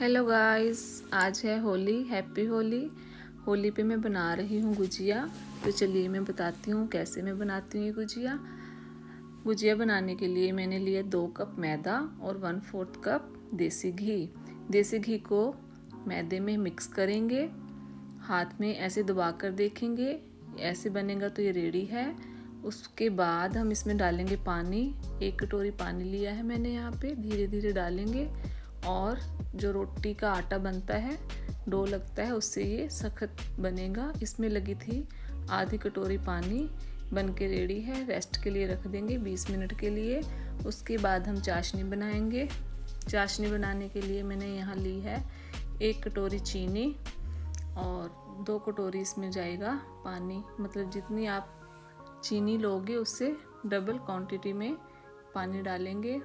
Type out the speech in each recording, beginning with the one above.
Hello guys आज है Holi happy Holi. Holi पे मैं बना रही हूँ गुजिया। तो चलिए मैं बताती हूँ कैसे मैं बनाती हूँ ये गुजिया। गुजिया बनाने के लिए मैंने लिया दो कप मैदा और वन फोर्थ कप देसी घी। देसी घी को मैदे में मिक्स करेंगे। हाथ में ऐसे दबा कर देखेंगे। ऐसे बनेगा तो ये रेडी है। उसके बाद हम इसमें डालेंगे पानी। एक कटोरी पानी लिया है मैंने यहाँ पे। धीरे धीरे डालेंगे। और जो रोटी का आटा बनता है, डो लगता है, उससे ये सख्त बनेगा। इसमें लगी थी आधी कटोरी पानी बन के रेडी है, रेस्ट के लिए रख देंगे 20 मिनट के लिए। उसके बाद हम चाशनी बनाएँगे। चाशनी बनाने के लिए मैंने यहाँ ली है एक कटोरी चीनी और दो कटोरी इसमें जाएगा पानी। मतलब जितनी आप चीनी लोगे, उससे डबल क्वांटिटी में पानी डालेंगे।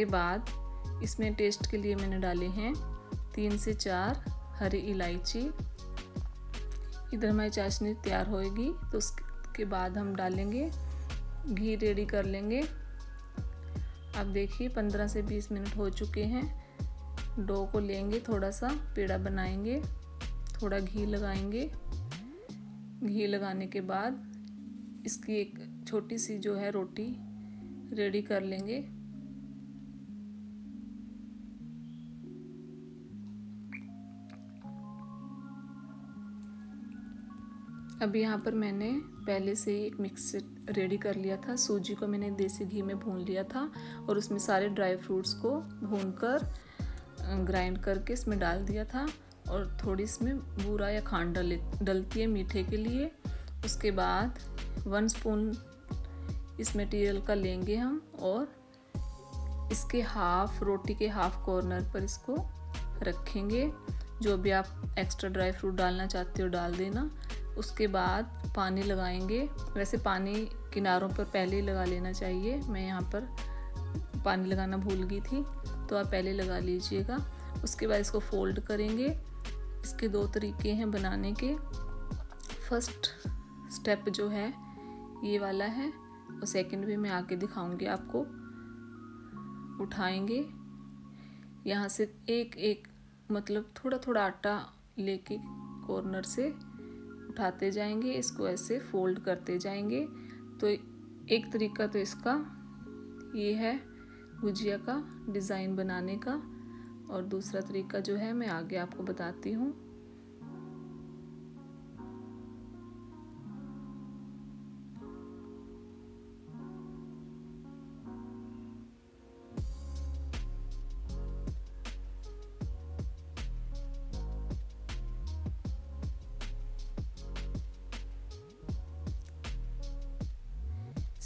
इसके बाद इसमें टेस्ट के लिए मैंने डाले हैं तीन से चार हरी इलायची। इधर हमारी चाशनी तैयार होएगी तो उसके बाद हम डालेंगे, घी रेडी कर लेंगे। अब देखिए, पंद्रह से बीस मिनट हो चुके हैं। डो को लेंगे थोड़ा सा पेड़ा बनाएँगे, थोड़ा घी लगाएँगे। घी लगाने के बाद इसकी एक छोटी सी जो है रोटी रेडी कर लेंगे। अब यहाँ पर मैंने पहले से ही एक मिक्स रेडी कर लिया था। सूजी को मैंने देसी घी में भून लिया था और उसमें सारे ड्राई फ्रूट्स को भून कर ग्राइंड करके इसमें डाल दिया था और थोड़ी इसमें बूरा या खांड डल, डलती है मीठे के लिए। उसके बाद वन स्पून इस मटेरियल का लेंगे हम और इसके हाफ़ रोटी के हाफ़ कॉर्नर पर इसको रखेंगे। जो भी आप एक्स्ट्रा ड्राई फ्रूट डालना चाहते हो डाल देना। उसके बाद पानी लगाएँगे। वैसे पानी किनारों पर पहले ही लगा लेना चाहिए। मैं यहाँ पर पानी लगाना भूल गई थी तो आप पहले लगा लीजिएगा। उसके बाद इसको फोल्ड करेंगे। इसके दो तरीके हैं बनाने के। फ़र्स्ट स्टेप जो है, ये वाला है, और सेकंड भी मैं आके दिखाऊँगी आपको। उठाएँगे। यहाँ से एक एक मतलब थोड़ा थोड़ा आटा लेके कॉर्नर से उठाते जाएँगे, इसको ऐसे फोल्ड करते जाएँगे। तो एक तरीका तो इसका ये है गुजिया का डिज़ाइन बनाने का। और दूसरा तरीका जो है, मैं आगे आपको बताती हूँ।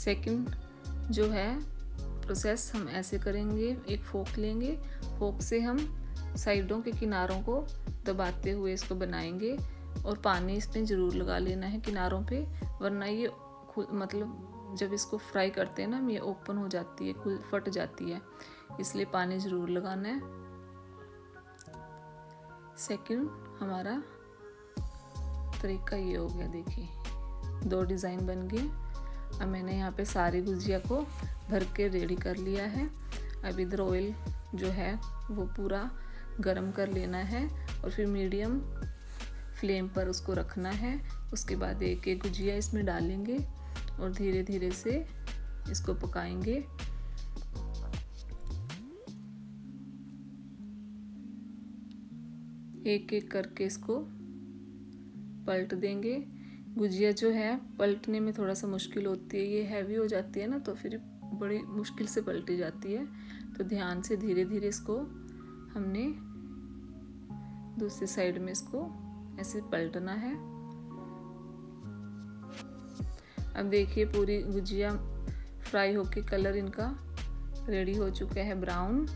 सेकंड जो है प्रोसेस हम ऐसे करेंगे, एक फोक लेंगे। फोक से हम साइडों के किनारों को दबाते हुए इसको बनाएँगे और पानी इसमें ज़रूर लगा लेना है किनारों पे, वरना ये मतलब जब इसको फ्राई करते हैं ना, ये ओपन हो जाती है, खुल, फट जाती है। इसलिए पानी ज़रूर लगाना है। सेकंड हमारा तरीका ये हो गया, देखिए। दो डिज़ाइन बन गए। अब मैंने यहाँ पे सारी गुजिया को भर के रेडी कर लिया है। अब इधर ऑयल जो है, वो पूरा गरम कर लेना है और फिर मीडियम फ्लेम पर उसको रखना है। उसके बाद एक एक गुजिया इसमें डालेंगे और धीरे धीरे से इसको पकाएँगे। एक एक करके इसको पलट देंगे। गुजिया जो है पलटने में थोड़ा सा मुश्किल होती है ये हैवी हो जाती है ना तो फिर बड़ी मुश्किल से पलटी जाती है। तो ध्यान से धीरे धीरे इसको हमने दूसरी साइड में इसको ऐसे पलटना है। अब देखिए पूरी गुजिया फ्राई होके कलर इनका रेडी हो चुका है ब्राउन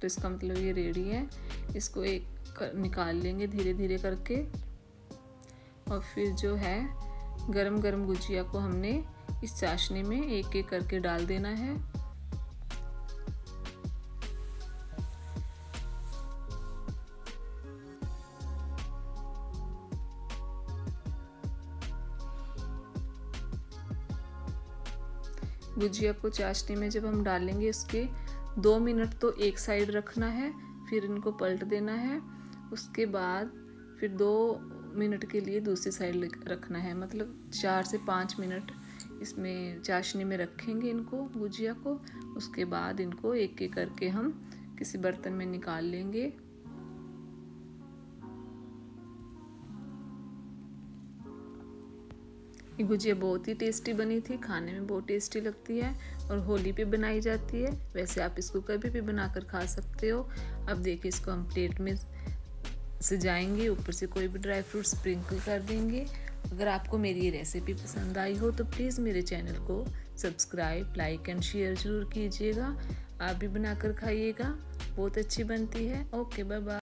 तो इसका मतलब ये रेडी है। इसको एक कर, निकाल लेंगे धीरे धीरे करके। और फिर जो है गरम गरम गुजिया को हमने इस चाशनी में एक एक करके डाल देना है। गुजिया को चाशनी में जब हम डालेंगे, उसके दो मिनट तो एक साइड रखना है, फिर इनको पलट देना है। उसके बाद फिर दो मिनट के लिए दूसरी साइड रखना है। मतलब चार से पाँच मिनट इसमें चाशनी में रखेंगे इनको गुजिया को। उसके बाद इनको एक एक करके हम किसी बर्तन में निकाल लेंगे। ये गुजिया बहुत ही टेस्टी बनी थी, खाने में बहुत टेस्टी लगती है और होली पे बनाई जाती है। वैसे आप इसको कभी भी बनाकर खा सकते हो। अब देखिए इसको हम प्लेट में सजाएँगे ऊपर से कोई भी ड्राई फ्रूट स्प्रिंकल कर देंगे। अगर आपको मेरी ये रेसिपी पसंद आई हो तो प्लीज़ मेरे चैनल को सब्सक्राइब, लाइक एंड शेयर ज़रूर कीजिएगा। आप भी बनाकर खाइएगा। बहुत अच्छी बनती है। Okay bye bye